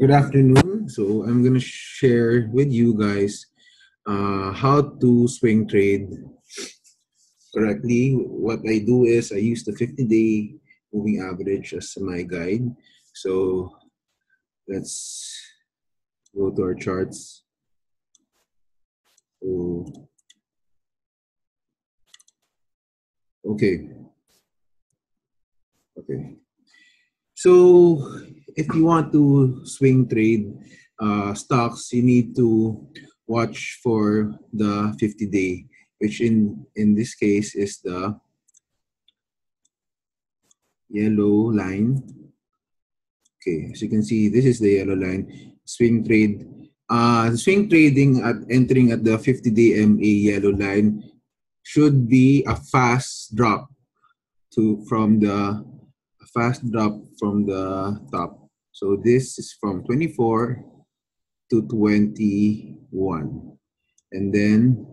Good afternoon. So I'm going to share with you guys uh, how to swing trade correctly. What I do is I use the 50-day moving average as my guide. So let's go to our charts. So, okay. Okay. So if you want to swing trade uh, stocks, you need to watch for the 50 day, which in, in this case is the yellow line. Okay, as you can see, this is the yellow line. Swing trade. Uh, swing trading at entering at the 50 day MA yellow line should be a fast drop to from the fast drop from the top so this is from 24 to 21. And then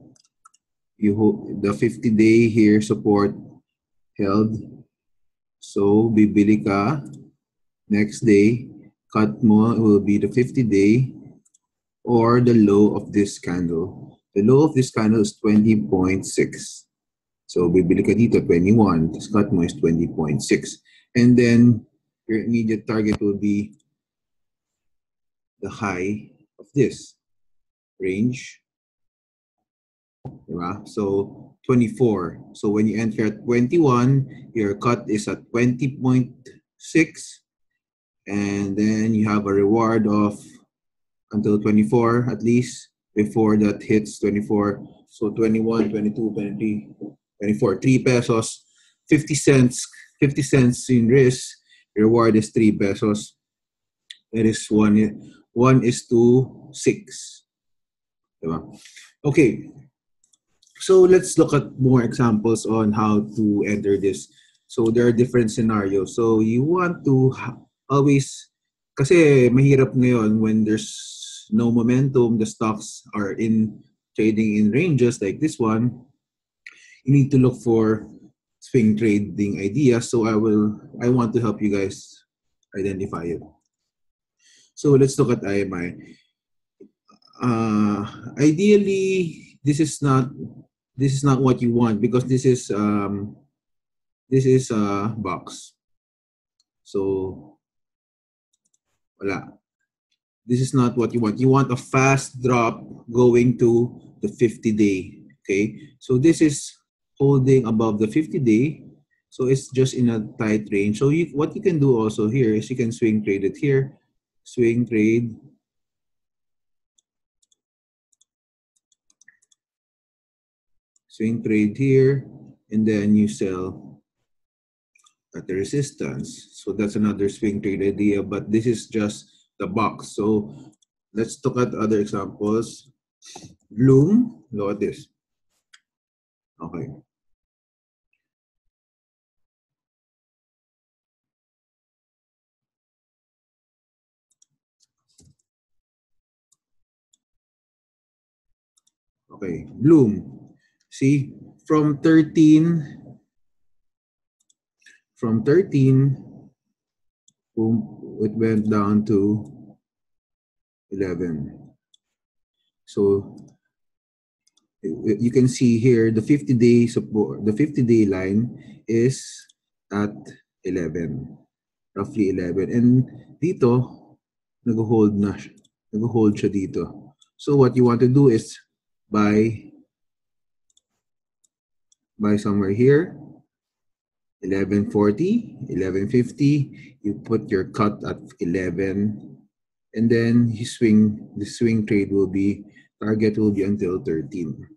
you hope the 50 day here support held. So bibili ka next day, cut mo will be the 50 day or the low of this candle. The low of this candle is 20.6. So bibili ka dito 21, this cut mo is 20.6. And then your immediate target will be the high of this range. So 24. So when you enter at 21, your cut is at 20.6 and then you have a reward of until 24 at least before that hits 24. So 21, 22, 23, 24, 3 pesos, 50 cents, 50 cents in risk, reward is 3 pesos. It is one 1 is to 6. Diba? Okay. So let's look at more examples on how to enter this. So there are different scenarios. So you want to always, kasi mahirap ngayon when there's no momentum, the stocks are in trading in ranges like this one, you need to look for swing trading idea. So I will, I want to help you guys identify it. So let's look at IMI. Uh, ideally, this is not this is not what you want because this is um, this is a box. So wala. This is not what you want. You want a fast drop going to the 50 day. Okay, so this is holding above the 50 day. So it's just in a tight range. So you, what you can do also here is you can swing trade it here swing trade swing trade here and then you sell at the resistance so that's another swing trade idea but this is just the box so let's look at other examples bloom look at this okay Okay, Bloom. See, from 13, from 13, boom, it went down to 11. So you can see here the 50 day support, the 50 day line is at 11, roughly 11. And dito, nag-hold na, nag-hold siya dito. So what you want to do is buy by somewhere here 1140 1150 you put your cut at 11 and then you swing the swing trade will be target will be until 13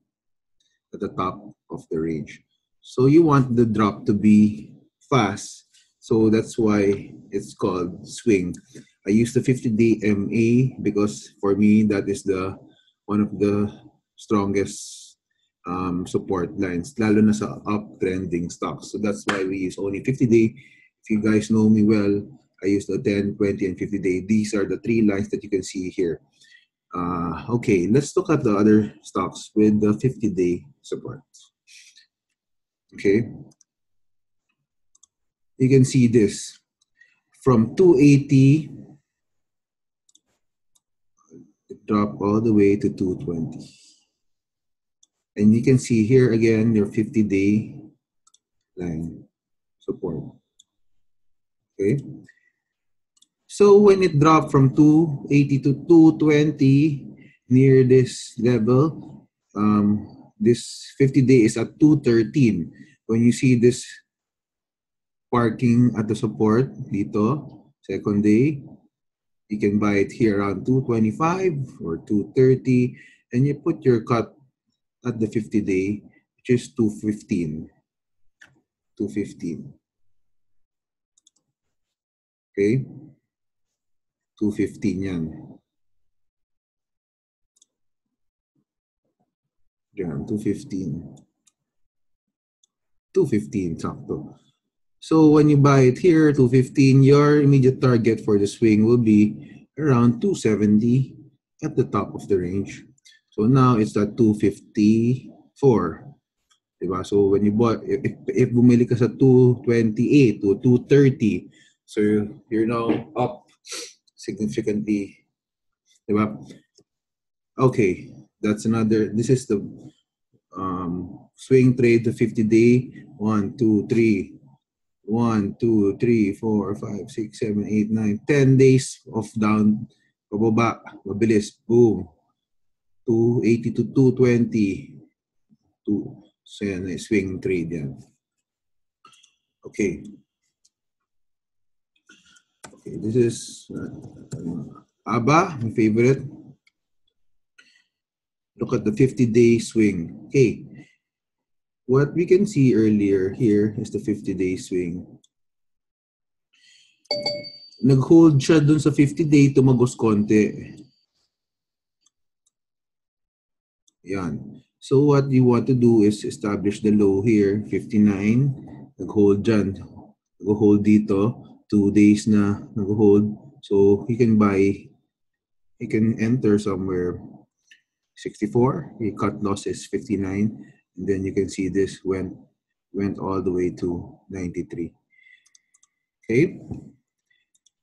at the top of the range so you want the drop to be fast so that's why it's called swing i use the 50 day ma because for me that is the one of the strongest um, support lines, lalo na sa uptrending stocks. So that's why we use only 50 day. If you guys know me well, I use the 10, 20, and 50 day. These are the three lines that you can see here. Uh, okay, let's look at the other stocks with the 50 day support. Okay. You can see this from 280 drop all the way to 220. And you can see here again your 50 day line support. Okay. So when it dropped from 280 to 220 near this level, um, this 50 day is at 213. When you see this parking at the support dito, second day, you can buy it here around 225 or 230 and you put your cut at the 50 day, which is 215. 215. Okay? 215 yan. Yan, 215. 215, sakto. So when you buy it here, 215, your immediate target for the swing will be around 270 at the top of the range. So now it's at 254. Diba? So when you bought, if, if bumili ka sa 228 to 230, so you're now up significantly. Diba? Okay, that's another, this is the um, swing trade, the 50 day, one, two, three, one, two, three, four, five, six, seven, eight, nine, ten days of down, pababa, mabilis, boom. 280 to 220. Two. So yan, swing trade yan. Okay. Okay, this is uh, ABA, my favorite. Look at the 50-day swing. Okay. What we can see earlier here is the 50-day swing. Nag-hold siya dun sa 50-day, tumagos konti. Yan. So what you want to do is establish the low here, 59. Nag-hold dyan. Nag-hold dito. Two days na nag-hold. So he can buy, he can enter somewhere 64. He cut losses 59. And then you can see this went went all the way to 93. Okay.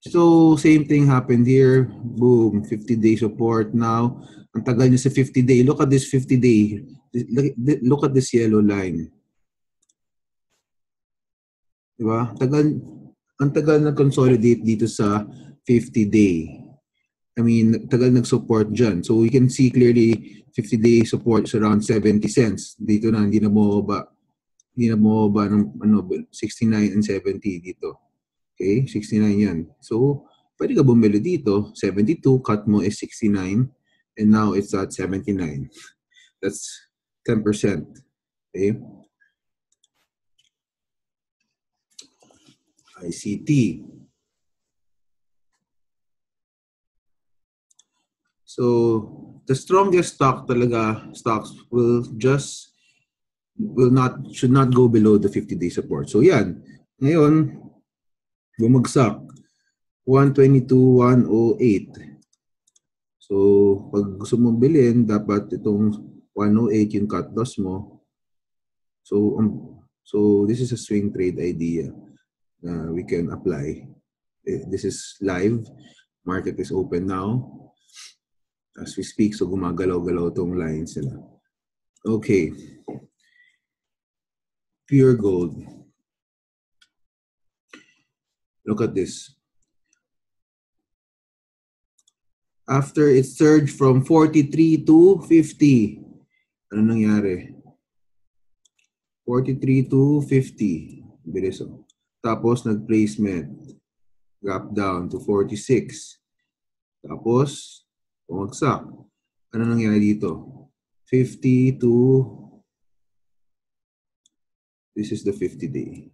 So same thing happened here. Boom, 50 day support now. Ang tagal niya sa 50 day. Look at this 50 day. Look at this yellow line. Diba? Tagal, ang tagal na consolidate dito sa 50 day. I mean, tagal nag-support dyan. So we can see clearly 50 day support is around 70 cents. Dito na, hindi na ba Hindi na ba ng ano, 69 and 70 dito. Okay, 69 yan. So, pwede ka bumili dito. 72, cut mo is 69 and now it's at 79. That's 10%. Okay. ICT. So the strongest stock talaga stocks will just will not should not go below the 50 day support. So yan. Ngayon bumagsak 122 108. So, pag gusto mong bilhin, dapat itong 108 yung cut loss mo. So, um, so this is a swing trade idea na we can apply. Eh, this is live. Market is open now. As we speak, so gumagalaw-galaw tong lines nila. Okay. Puregold. Look at this. after it surged from 43 to 50. Ano nangyari? 43 to 50. Bilis oh. Tapos nag-placement. Gap down to 46. Tapos, pumagsak. Ano nangyari dito? 50 to... This is the 50 day.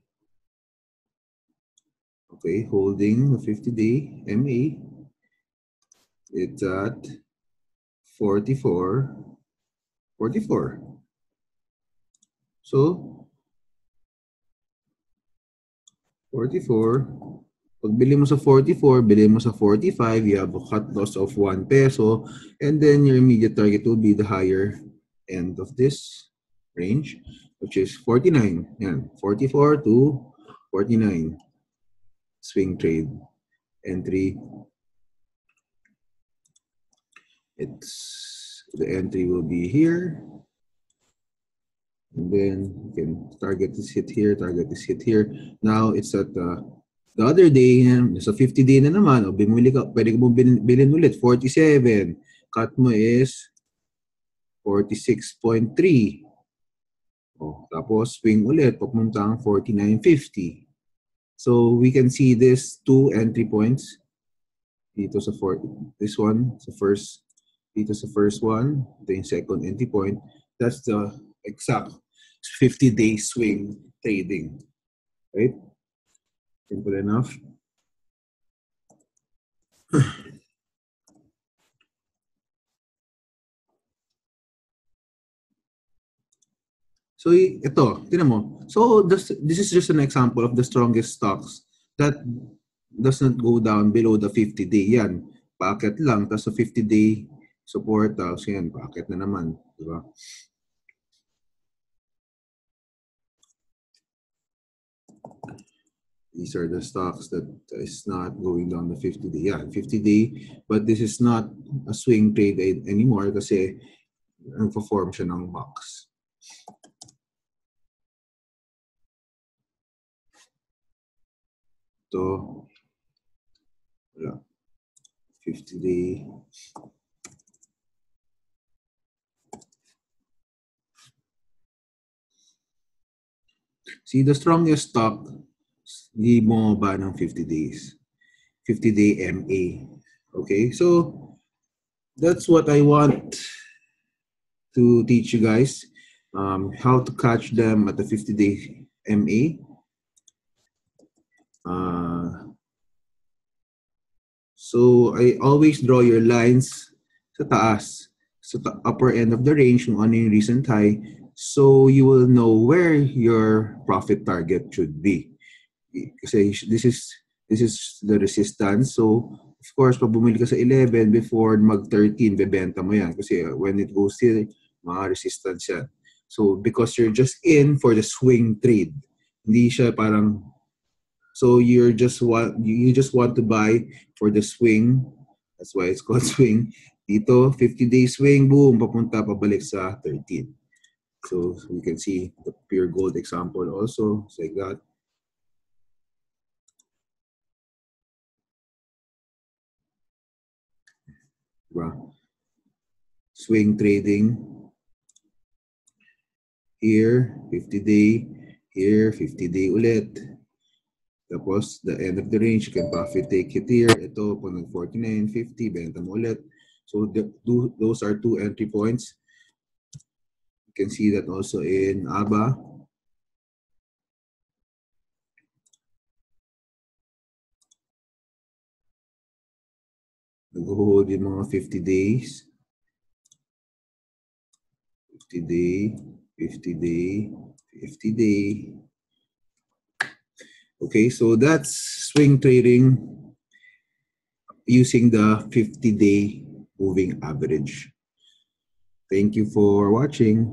Okay, holding the 50 day MA it's at 44, 44. So, 44. Pag bili mo sa 44, bili mo sa 45, you have a cut loss of 1 peso. And then your immediate target will be the higher end of this range, which is 49. Yan, 44 to 49. Swing trade. Entry it's the entry will be here. And then you can target this hit here, target this hit here. Now it's at uh, the other day, sa 50 day na naman, o bumili ka, pwede ka mong bilhin, ulit, 47. Cut mo is 46.3. Oh, tapos swing ulit, papunta ang 49.50. So we can see this two entry points. Dito sa four, this one, sa first, dito sa first one, yung second entry point. That's the exact 50-day swing trading. Right? Simple enough. So ito, tinan mo. So this, this is just an example of the strongest stocks that does not go down below the 50-day. Yan, packet lang. Tapos sa 50-day support, tapos yan, packet na naman. Di These are the stocks that is not going down the 50-day. Yeah, 50-day. But this is not a swing trade anymore kasi nag-perform siya ng box. Ito, wala. 50-day. See, the strongest stock, hindi bumaba ng 50 days. 50-day MA. Okay, so that's what I want to teach you guys. Um, how to catch them at the 50-day MA. Uh, so I always draw your lines sa taas, sa ta upper end of the range, kung ano recent high, so you will know where your profit target should be. Kasi this is this is the resistance. So of course, pag bumili ka sa 11 before mag-13, bebenta mo yan. Kasi when it goes here, mga resistance yan. So because you're just in for the swing trade. Hindi siya parang so you're just want you just want to buy for the swing. That's why it's called swing. Dito, 50 day swing, boom, papunta pabalik sa 13. So we can see the pure gold example also, it's like that. Wow. Swing trading. Here, 50 day. Here, 50 day ulit. Tapos, the end of the range, you can profit take it here. Ito, po nag 49, 50, benta mo ulit. So, the, do, those are two entry points. You can see that also in ABA. Nag-hold yung mga 50 days. 50 day, 50 day, 50 day. Okay, so that's swing trading using the 50-day moving average. Thank you for watching.